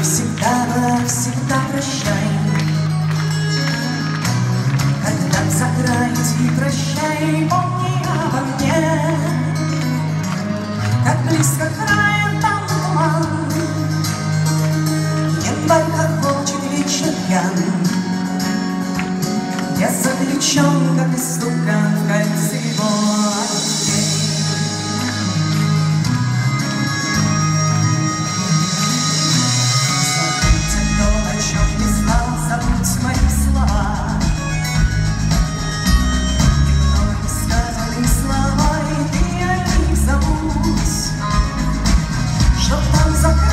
Навсегда, навсегда прощай. Когда закроете, прощай, помни обо мне. Как близко края там туман. Январь хочет вечно пьян Я заключен, как из comes